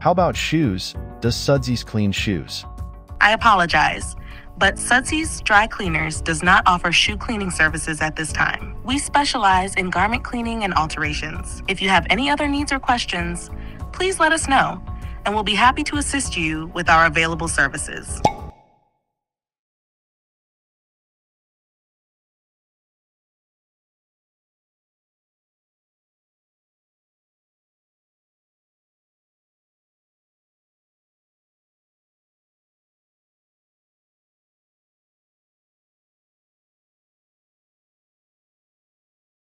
How about shoes? Does Sudsies clean shoes? I apologize, but Sudsies Dry Cleaners does not offer shoe cleaning services at this time. We specialize in garment cleaning and alterations. If you have any other needs or questions, please let us know, and we'll be happy to assist you with our available services.